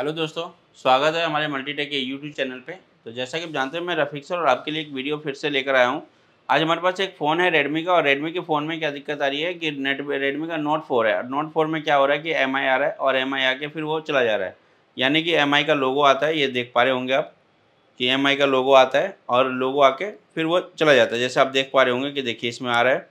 Hello दोस्तों, स्वागत है हमारे मल्टीटेक के यूट्यूब चैनल पे। तो जैसा कि आप जानते हैं, मैं रफीक सर और आपके लिए एक वीडियो फिर से लेकर आया हूँ। आज हमारे पास एक फ़ोन है रेडमी का और रेडमी के फ़ोन में क्या दिक्कत आ रही है कि नेट रेडमी का नोट फोर है। नोट फोर में क्या हो रहा है कि MI आ रहा है और एम आई आके फिर वो चला जा रहा है। यानी कि MI का लोगो आता है, ये देख पा रहे होंगे आप कि MI का लोगो आता है और लोगो आके फिर वो चला जाता है। जैसे आप देख पा रहे होंगे कि देखिए, इसमें आ रहा है।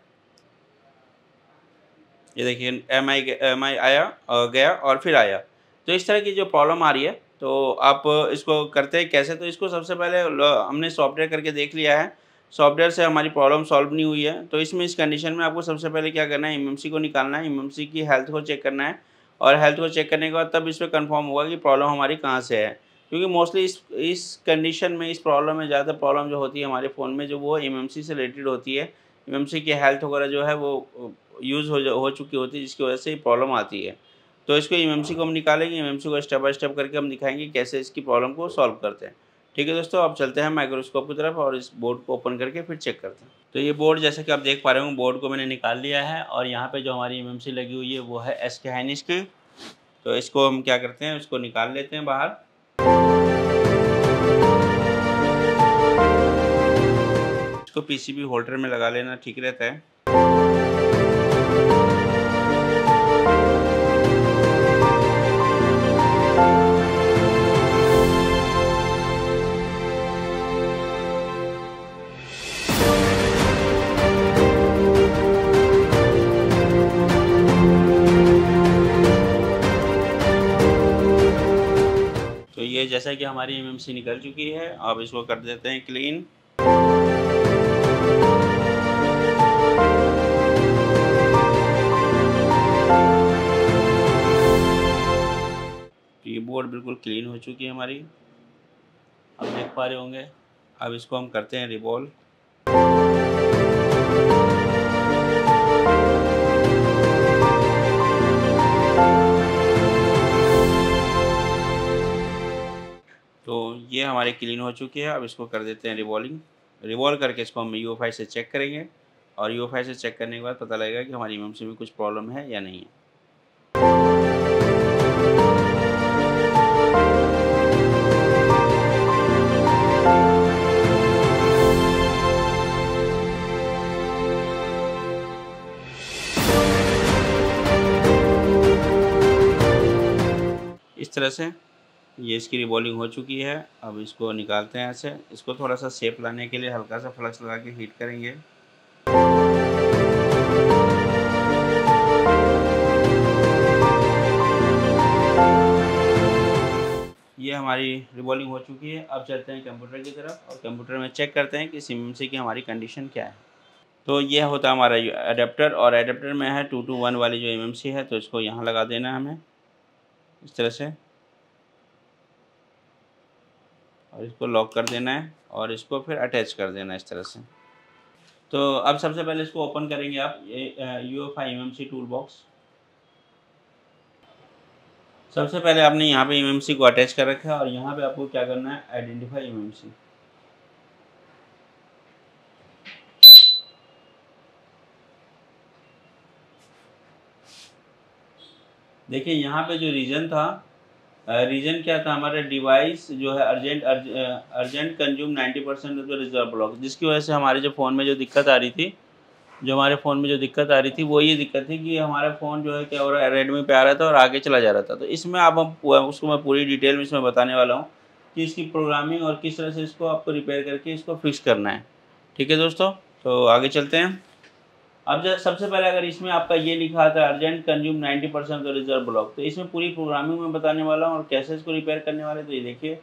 ये देखिए एम आई एम आया गया और फिर आया। तो इस तरह की जो प्रॉब्लम आ रही है तो आप इसको करते हैं कैसे? तो इसको सबसे पहले हमने सॉफ्टवेयर करके देख लिया है। सॉफ्टवेयर से हमारी प्रॉब्लम सॉल्व नहीं हुई है। तो इसमें इस कंडीशन में आपको सबसे पहले क्या करना है? एमएमसी को निकालना है। एमएमसी की हेल्थ को चेक करना है। और हेल्थ को चेक करने के बाद तब इस पर कन्फर्म होगा कि प्रॉब्लम हमारी कहाँ से है। क्योंकि मोस्टली इस इस कंडीशन में, इस प्रॉब्लम में ज़्यादा प्रॉब्लम जो होती है हमारे फ़ोन में, जो वो एमएमसी से रिलेटेड होती है। एमएमसी की हेल्थ वगैरह जो है वो, यूज़ हो हो चुकी होती है, जिसकी वजह से प्रॉब्लम आती है। तो इसको एम को हम निकालेंगे एम को स्टेप बाय स्टेप करके हम दिखाएँगे कैसे इसकी प्रॉब्लम को सॉल्व करते हैं। ठीक है दोस्तों, अब चलते हैं माइक्रोस्कोप की तरफ़ और इस बोर्ड को ओपन करके फिर चेक करते हैं। तो ये बोर्ड जैसे कि आप देख पा रहे हो बोर्ड को मैंने निकाल लिया है और यहाँ पे जो हमारी एम लगी हुई है, वो है एस के हाइनिस की। तो इसको हम क्या करते हैं इसको निकाल लेते हैं बाहर। इसको पीसीबी होल्डर में लगा लेना ठीक रहता है। जैसा कि हमारी एम निकल चुकी है अब इसको कर देते हैं क्लीन तो ये बोर्ड बिल्कुल क्लीन हो चुकी है हमारी। अब देख पा रहे होंगे, अब इसको हम करते हैं रिवॉल्व हमारी क्लीन हो चुकी है, अब इसको कर देते हैं रिवॉल्विंग रिवॉल्व करके इसको हम यू से चेक करेंगे और यू से चेक करने के बाद पता लगेगा कि हमारी एम में कुछ प्रॉब्लम है या नहीं है। इस तरह से ये इसकी रिवॉल्विंग हो चुकी है। अब इसको निकालते हैं ऐसे। इसको थोड़ा सा सेप लाने के लिए हल्का सा फ्लक्स लगा के हीट करेंगे। ये हमारी रिवॉल्विंग हो चुकी है। अब चलते हैं कंप्यूटर की तरफ़ और कंप्यूटर में चेक करते हैं कि सिम की हमारी कंडीशन क्या है। तो ये होता हमारा अडेप्टर और अडेप्टर में है टू टू वन वाली जो एमएमसी है तो इसको यहाँ लगा देना हमें। इस तरह से। और इसको लॉक कर देना है और इसको फिर अटैच कर देना है इस तरह से। तो अब सबसे पहले इसको ओपन करेंगे आप। ये U F I M M C toolbox सबसे पहले आपने यहाँ पे एम को अटैच कर रखा है और यहाँ पे आपको क्या करना है? आइडेंटिफाई एम एम सी देखिए, यहाँ पे जो रीजन था रीजन क्या था? हमारा डिवाइस जो है urgent urgent consume 90 percent the reserve block जिसकी वजह से हमारे जो फ़ोन में जो दिक्कत आ रही थी, जो हमारे फ़ोन में जो दिक्कत आ रही थी, वो ये दिक्कत थी कि हमारा फ़ोन जो है क्या हो रहा है रेडमी पे आ रहा था और आगे चला जा रहा था। तो इसमें आप हम उसको मैं पूरी डिटेल में इसमें बताने वाला हूँ कि इसकी प्रोग्रामिंग और किस तरह से इसको आपको रिपेयर करके इसको फिक्स करना है। ठीक है दोस्तों? तो आगे चलते हैं। अब जब सबसे पहले अगर इसमें आपका ये लिखा था, urgent consume 90 percent reserve block तो इसमें पूरी प्रोग्रामिंग में बताने वाला हूँ और कैसे इसको रिपेयर करने वाले तो ये देखिए।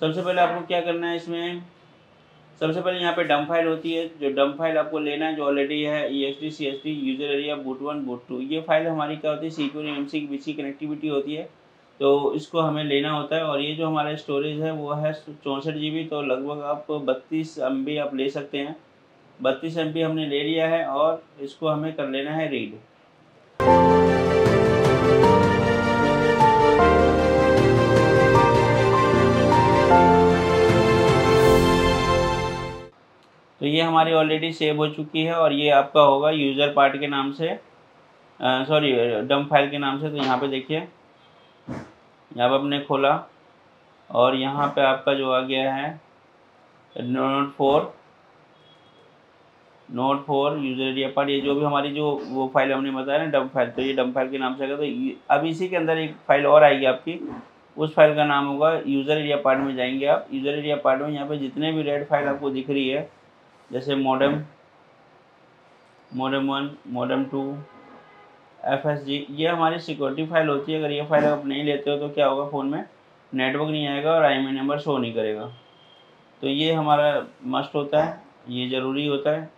सबसे पहले आपको क्या करना है इसमें? सबसे पहले यहाँ पे डम फ़ाइल होती है। जो डम फ़ाइल आपको लेना है, जो ऑलरेडी है E S T C S T user area boot one boot two ये फ़ाइल हमारी क्या होती है? सी पी एम सी की बीच कनेक्टिविटी होती है। तो इसको हमें लेना होता है और ये जो हमारा स्टोरेज है, वो है चौंसठ जी बी तो लगभग आप बत्तीस एम बी आप ले सकते हैं। बत्तीस एम हमने ले लिया है और इसको हमें कर लेना है रीड तो ये हमारी ऑलरेडी सेव हो चुकी है और ये आपका होगा यूज़र पार्ट के नाम से। सॉरी डम फ़ाइल के नाम से तो यहाँ पे देखिए। यहाँ पर आपने खोला और यहाँ पे आपका जो आ गया है note four note four user area part ये जो भी हमारी जो वो फ़ाइल हमने बताया ना डम फ़ाइल तो ये डम फ़ाइल के नाम से आएगा तो अब इसी के अंदर एक फ़ाइल और आएगी आपकी। उस फ़ाइल का नाम होगा यूज़र एरिया पार्ट में जाएँगे आप। यूज़र एरिया पार्ट में यहाँ पे जितने भी रेड फ़ाइल आपको दिख रही है, जैसे modem modem one modem two F S G ये हमारी सिक्योरिटी फ़ाइल होती है। अगर ये फ़ाइल आप नहीं लेते हो तो क्या होगा फ़ोन में? नेटवर्क नहीं आएगा और आई नंबर शो नहीं करेगा। तो ये हमारा मस्ट होता है, ये ज़रूरी होता है।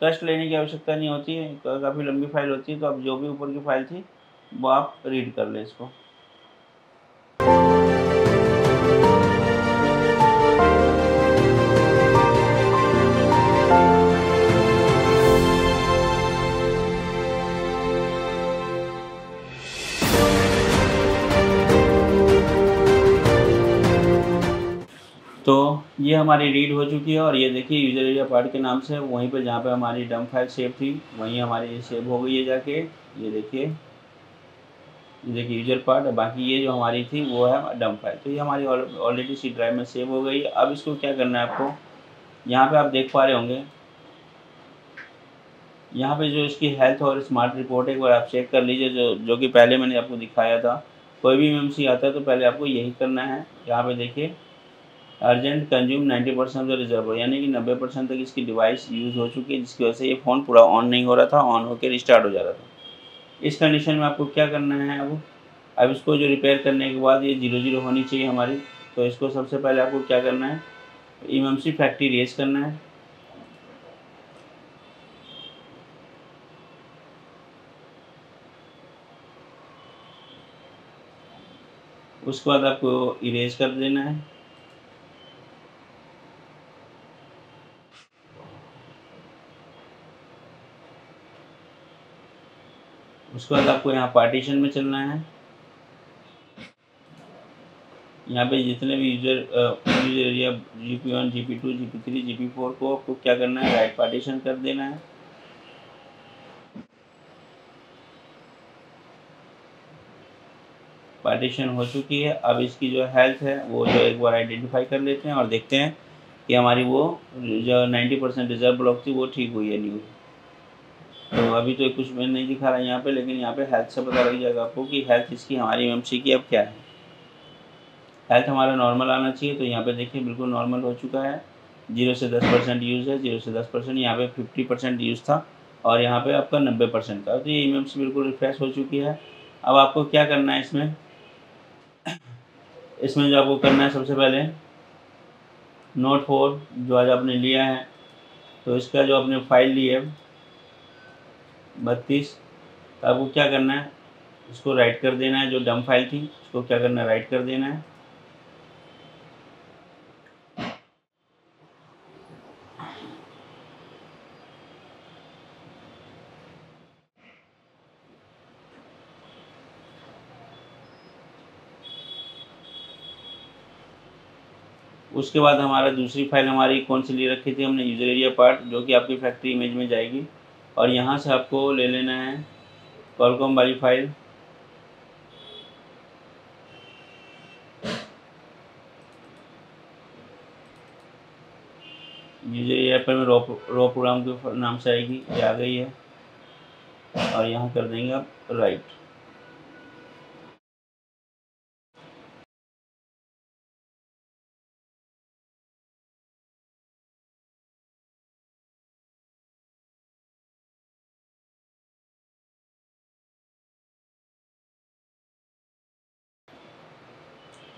कष्ट लेने की आवश्यकता नहीं होती है। काफ़ी लंबी फ़ाइल होती है तो आप जो भी ऊपर की फ़ाइल थी, वो आप रीड कर लें इसको। ये हमारी रीड हो चुकी है और ये देखिए यूज़र एरिया पार्ट के नाम से वहीं पे जहाँ पे हमारी डम फ़ाइल सेव थी, वहीं हमारी ये सेव हो गई है जाके। ये देखिए ये देखिए यूज़र पार्ट बाकी ये जो हमारी थी वो है डम फ़ाइल तो ये हमारी ऑलरेडी सी ड्राइव में सेव हो गई। अब इसको क्या करना है आपको? यहाँ पर आप देख पा रहे होंगे। यहाँ पे जो इसकी हेल्थ और स्मार्ट रिपोर्ट है, एक बार आप चेक कर लीजिए, जो जो कि पहले मैंने आपको दिखाया था। कोई भी एम आता है तो पहले आपको यही करना है। यहाँ पे देखिए अर्जेंट कंज्यूम 90 परसेंट रिज़र्व यानी कि 90 परसेंट तक इसकी डिवाइस यूज़ हो चुकी है, जिसकी वजह से ये फ़ोन पूरा ऑन नहीं हो रहा था, ऑन होकर रिस्टार्ट हो जा रहा था। इस कंडीशन में आपको क्या करना है अब? अब इसको जो रिपेयर करने के बाद ये ज़ीरो ज़ीरो होनी चाहिए हमारी। तो इसको सबसे पहले आपको क्या करना है? एम फैक्ट्री रेस करना है। उसके बाद आपको इरेज कर देना है। उसके बाद आपको यहाँ पार्टीशन में चलना है। यहाँ पे जितने भी user user area G P one G P two G P three G P four को आपको क्या करना है? राइट पार्टीशन कर देना है। पार्टीशन हो चुकी है। अब इसकी जो हेल्थ है, वो जो एक बार आइडेंटिफाई कर लेते हैं और देखते हैं कि हमारी वो जो 90 परसेंट रिज़र्व ब्लॉक थी, वो ठीक हुई है नहीं हुई। तो अभी तो कुछ मैं नहीं दिखा रहा यहाँ पे, लेकिन यहाँ पे हेल्थ से पता लग जाएगा आपको कि हेल्थ इसकी हमारी एम की अब क्या है। हेल्थ हमारा नॉर्मल आना चाहिए तो यहाँ पे देखिए बिल्कुल नॉर्मल हो चुका है। ज़ीरो से दस परसेंट यूज़ है ज़ीरो से दस परसेंट यहाँ पे फिफ्टी परसेंट यूज़ था, और यहाँ पे आपका नब्बे परसेंट था। तो ये एम बिल्कुल रिफ्रेश हो चुकी है। अब आपको क्या करना है इसमें? इसमें जो आपको करना है, सबसे पहले नोट फोर जो आज आपने लिया है तो इसका जो आपने फ़ाइल ली है बत्तीस। तो आपको क्या करना है? इसको राइट कर देना है जो डम फ़ाइल थी उसको क्या करना है? राइट कर देना है। उसके बाद हमारा दूसरी फ़ाइल हमारी कौन सी ले रखी थी? हमने यूज़र एरिया पार्ट जो कि आपकी फैक्ट्री इमेज में जाएगी। और यहाँ से आपको ले लेना है कॉलकॉम वाली फ़ाइल यूज़र एरिया पर में रो रो प्रोग्राम के नाम से आएगी, ये आ गई है। और यहाँ कर देंगे आप राइट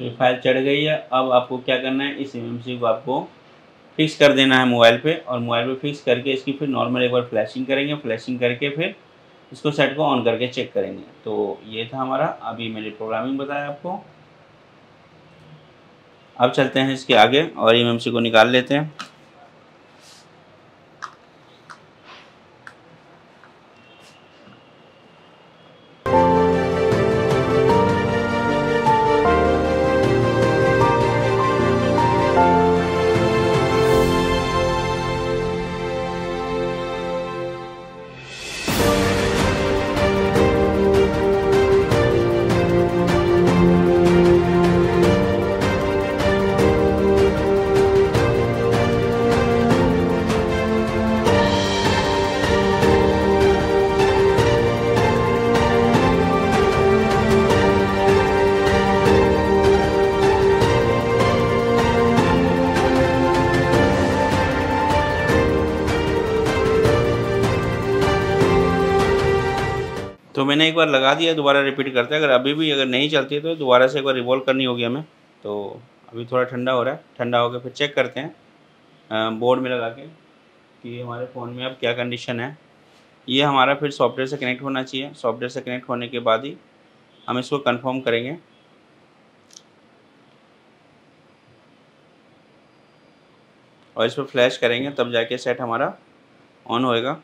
ये फ़ाइल चढ़ गई है। अब आपको क्या करना है, इस एम को आपको फिक्स कर देना है मोबाइल पे और मोबाइल पे फिक्स करके इसकी फिर नॉर्मल एक बार फ्लैशिंग करेंगे। फ्लैशिंग करके फिर इसको सेट को ऑन करके चेक करेंगे। तो ये था हमारा। अभी मैंने प्रोग्रामिंग बताया आपको। अब चलते हैं इसके आगे और एम को निकाल लेते हैं। तो मैंने एक बार लगा दिया, दोबारा रिपीट करते हैं। अगर अभी भी अगर नहीं चलती है तो दोबारा से एक बार रिवॉल्व करनी होगी हमें। तो अभी थोड़ा ठंडा हो रहा है, ठंडा होकर फिर चेक करते हैं। बोर्ड में लगा के कि हमारे फ़ोन में अब क्या कंडीशन है। ये हमारा फिर सॉफ्टवेयर से कनेक्ट होना चाहिए। सॉफ्टवेयर से कनेक्ट होने के बाद ही हम इसको कंफर्म करेंगे। और इस पर फ्लैश करेंगे, तब जाके सेट हमारा ऑन होएगा।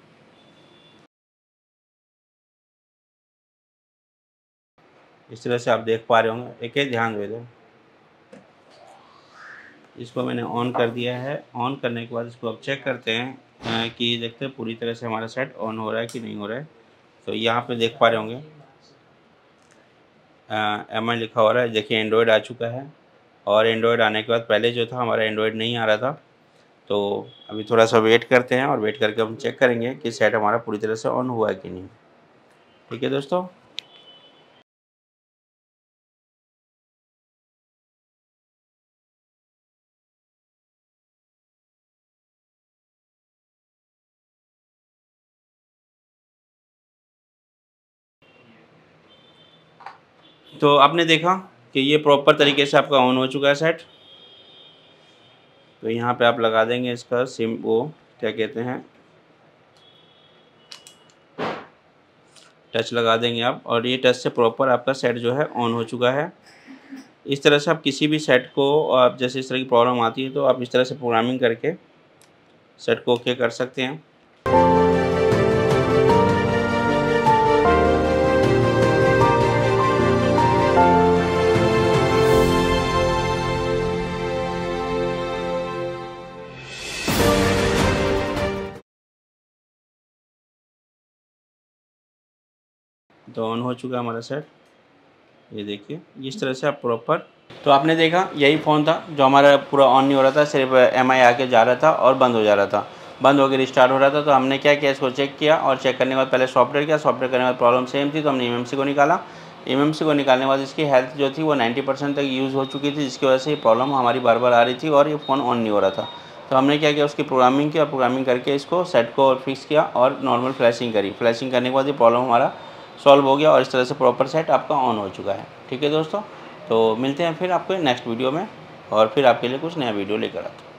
इस तरह से आप देख पा रहे होंगे। एक एक ध्यान दे दो। इसको मैंने ऑन कर दिया है। ऑन करने के बाद इसको आप चेक करते हैं कि देखते हैं पूरी तरह से हमारा सेट ऑन हो रहा है कि नहीं हो रहा है। तो यहाँ पे देख पा रहे होंगे। एम आई लिखा हो रहा है। देखिए एंड्रॉयड आ चुका है। और एंड्रॉयड आने के बाद पहले जो था, हमारा एंड्रॉयड नहीं आ रहा था। तो अभी थोड़ा सा वेट करते हैं और वेट करके हम चेक करेंगे कि सेट हमारा पूरी तरह से ऑन हुआ है कि नहीं। ठीक है दोस्तों? तो आपने देखा कि ये प्रॉपर तरीके से आपका ऑन हो चुका है सेट तो यहाँ पे आप लगा देंगे इसका सिम वो, क्या कहते हैं? टच लगा देंगे आप, और ये टच से प्रॉपर आपका सेट जो है ऑन हो चुका है। इस तरह से आप किसी भी सेट को, आप जैसे इस तरह की प्रॉब्लम आती है तो आप इस तरह से प्रोग्रामिंग करके सेट को ओके कर सकते हैं। तो ऑन हो चुका हमारा सेट। ये देखिए, इस तरह से आप प्रॉपर तो आपने देखा, यही फ़ोन था जो हमारा पूरा ऑन नहीं हो रहा था, सिर्फ़ एम आई आके जा रहा था और बंद हो जा रहा था। बंद होकर रिस्टार्ट हो रहा था तो हमने क्या किया, इसको चेक किया और चेक करने के बाद पहले सॉफ्टवेयर किया। सॉफ्टवेयर करने के बाद प्रॉब्लम सेम थी तो हमने एम को निकाला। एम को निकालने के बाद इसकी हेल्थ जो थी वो 90 परसेंट तक यूज़ हो चुकी थी, जिसकी वजह से ये प्रॉब्लम हमारी बार बार आ रही थी और ये फ़ोन ऑन नहीं हो रहा था। तो हमने क्या किया, उसकी प्रोग्रामिंग किया प्रोग्रामिंग करके इसको सेट को फिक्स किया और नॉर्मल फ्लैशिंग करी। फ्लैशिंग करने के बाद ये प्रॉब्लम हमारा सॉल्व हो गया और इस तरह से प्रॉपर सेट आपका ऑन हो चुका है। ठीक है दोस्तों? तो मिलते हैं फिर आपको नेक्स्ट वीडियो में और फिर आपके लिए कुछ नया वीडियो लेकर आता हैं।